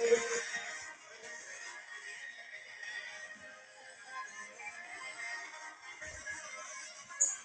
Yeah.